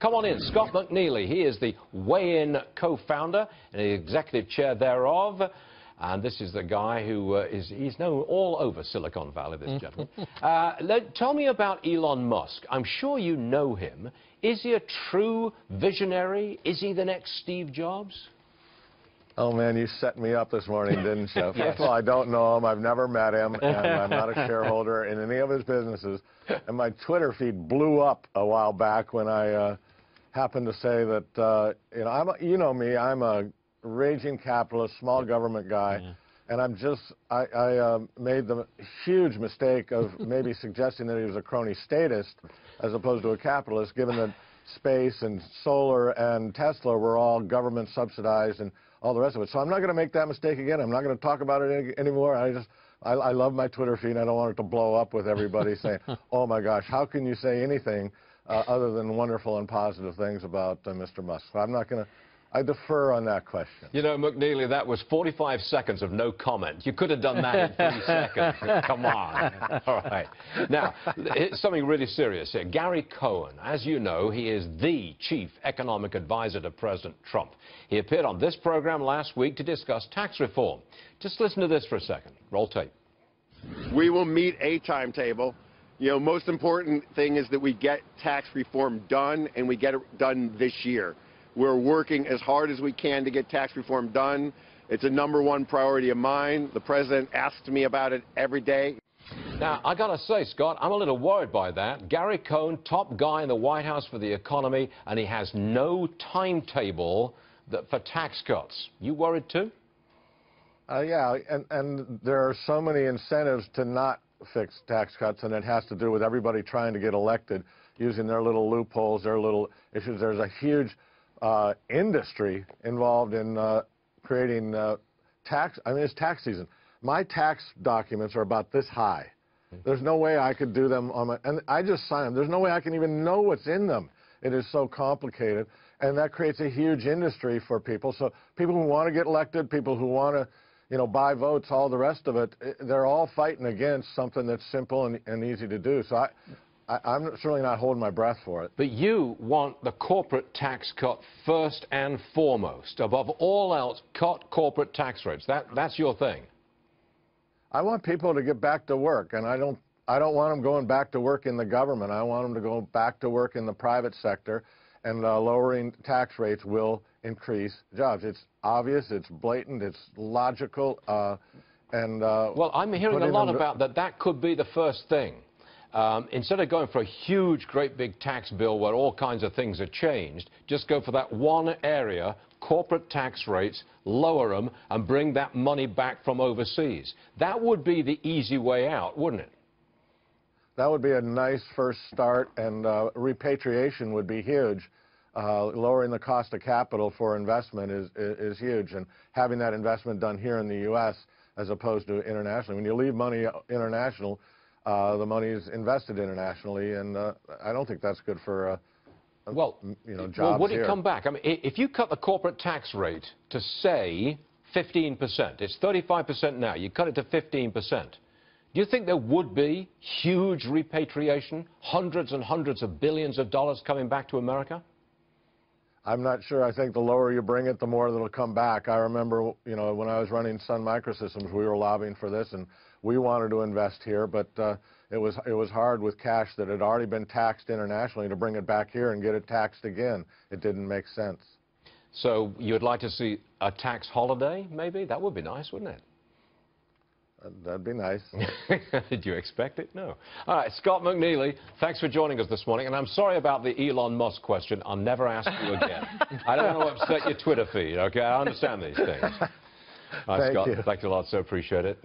Come on in, Scott McNealy. He is the Wayin co-founder and the executive chair thereof. And this is the guy who uh, is he's known all over Silicon Valley, this gentleman. uh, let, tell me about Elon Musk. I'm sure you know him. Is he a true visionary? Is he the next Steve Jobs? Oh man, you set me up this morning, didn't you? First of all, I don't know him. I've never met him, and I'm not a shareholder in any of his businesses. And my Twitter feed blew up a while back when I uh, happened to say that uh, you know I'm a, you know me. I'm a raging capitalist, small government guy. Yeah. And I'm just, I, I uh, made the huge mistake of maybe suggesting that he was a crony statist as opposed to a capitalist, given that space and solar and Tesla were all government subsidized and all the rest of it. So I'm not going to make that mistake again. I'm not going to talk about it any, anymore. I just, I, I love my Twitter feed. I don't want it to blow up with everybody saying, oh my gosh, how can you say anything other than wonderful and positive things about uh, Mr. Musk? So I'm not going to I defer on that question. You know, McNealy, that was 45 seconds of no comment. You could have done that in three seconds. Come on. All right. Now, something really serious here. Gary Cohn, as you know, he is the chief economic advisor to President Trump. He appeared on this program last week to discuss tax reform. Just listen to this for a second. Roll tape. We will meet a timetable. You know, most important thing is that we get tax reform done, and we get it done this year. We're working as hard as we can to get tax reform done. It's a number one priority of mine. The president asks me about it every day. Now, I got to say, Scott, I'm a little worried by that. Gary Cohn, top guy in the White House for the economy, and he has no timetable that, for tax cuts. You worried too? Uh, yeah, and, and there are so many incentives to not fix tax cuts, and it has to do with everybody trying to get elected using their little loopholes, their little issues. There's a huge uh, industry involved in uh, creating uh, tax. I mean, it's tax season. My tax documents are about this high. There's no way I could do them on my, and I just sign them. There's no way I can even know what's in them. It is so complicated, and that creates a huge industry for people. So people who want to get elected, people who want to, you know, buy votes, all the rest of it, eh, they're all fighting against something that's simple and, and easy to do. So I, I, am certainly not holding my breath for it. But you want the corporate tax cut first and foremost. Above all else, cut corporate tax rates. That, that's your thing. I want people to get back to work, and I don't, I don't want them going back to work in the government. I want them to go back to work in the private sector, and uh, lowering tax rates will increase jobs. It's obvious, it's blatant, it's logical, uh, and... Uh, well, I'm hearing a lot about that. That could be the first thing. Um, instead of going for a huge, great big tax bill where all kinds of things are changed, just go for that one area, corporate tax rates, lower them, and bring that money back from overseas. That would be the easy way out, wouldn't it? That would be a nice first start, and uh, repatriation would be huge. Uh, lowering the cost of capital for investment is, is, is huge, and having that investment done here in the U.S. as opposed to internationally. When you leave money international, uh, the money is invested internationally, and uh, I don't think that's good for, uh, well, you know, jobs Well, would here. it come back? I mean, if you cut the corporate tax rate to, say, 15%, it's 35% now, you cut it to 15%, do you think there would be huge repatriation, hundreds and hundreds of billions of dollars coming back to America? I'm not sure. I think the lower you bring it, the more that'll come back. I remember, you know, when I was running Sun Microsystems, we were lobbying for this, and we wanted to invest here, but uh, it was it was hard with cash that had already been taxed internationally to bring it back here and get it taxed again. It didn't make sense. So you'd like to see a tax holiday, maybe? That would be nice, wouldn't it? That'd be nice. Did you expect it? No. All right, Scott McNealy, thanks for joining us this morning. And I'm sorry about the Elon Musk question. I'll never ask you again. I don't want to upset your Twitter feed, okay? I understand these things. All right, Thank Scott, you. thanks a lot. So appreciate it.